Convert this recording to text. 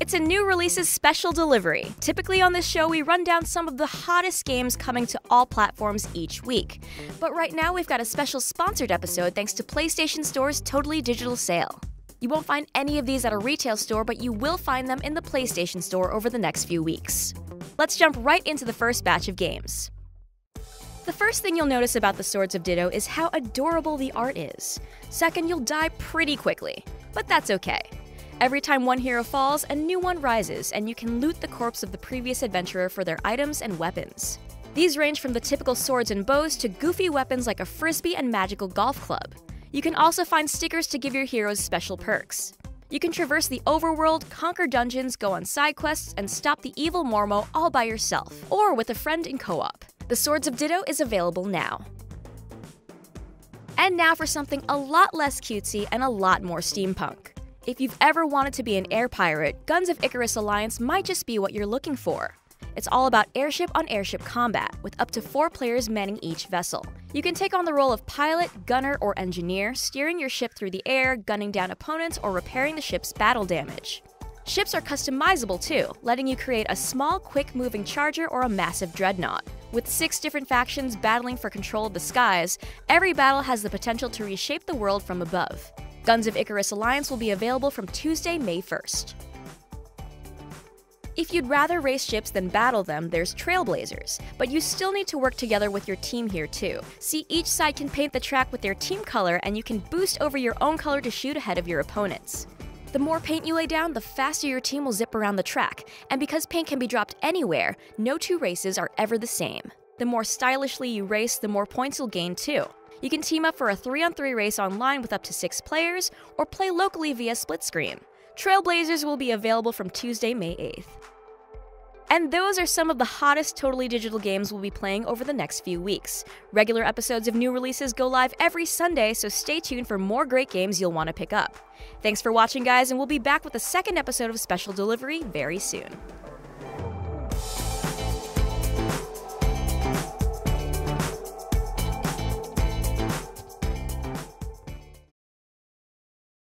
It's a new releases special delivery. Typically on this show, we run down some of the hottest games coming to all platforms each week. But right now, we've got a special sponsored episode thanks to PlayStation Store's Totally Digital Sale. You won't find any of these at a retail store, but you will find them in the PlayStation Store over the next few weeks. Let's jump right into the first batch of games. The first thing you'll notice about the Swords of Ditto is how adorable the art is. Second, you'll die pretty quickly, but that's okay. Every time one hero falls, a new one rises, and you can loot the corpse of the previous adventurer for their items and weapons. These range from the typical swords and bows to goofy weapons like a frisbee and magical golf club. You can also find stickers to give your heroes special perks. You can traverse the overworld, conquer dungeons, go on side quests, and stop the evil Mormo all by yourself, or with a friend in co op. The Swords of Ditto is available now. And now for something a lot less cutesy and a lot more steampunk. If you've ever wanted to be an air pirate, Guns of Icarus Alliance might just be what you're looking for. It's all about airship on airship combat, with up to four players manning each vessel. You can take on the role of pilot, gunner, or engineer, steering your ship through the air, gunning down opponents, or repairing the ship's battle damage. Ships are customizable too, letting you create a small, quick moving charger or a massive dreadnought. With six different factions battling for control of the skies, every battle has the potential to reshape the world from above. Guns of Icarus Alliance will be available from Tuesday, May 1st. If you'd rather race ships than battle them, there's Trailblazers, but you still need to work together with your team here too. See, each side can paint the track with their team color and you can boost over your own color to shoot ahead of your opponents. The more paint you lay down, the faster your team will zip around the track, and because paint can be dropped anywhere, no two races are ever the same. The more stylishly you race, the more points you'll gain too. You can team up for a 3 on 3 race online with up to 6 players, or play locally via split screen. Trailblazers will be available from Tuesday, May 8th. And those are some of the hottest totally digital games we'll be playing over the next few weeks. Regular episodes of new releases go live every Sunday, so stay tuned for more great games you'll want to pick up. Thanks for watching, guys, and we'll be back with the second episode of Special Delivery very soon.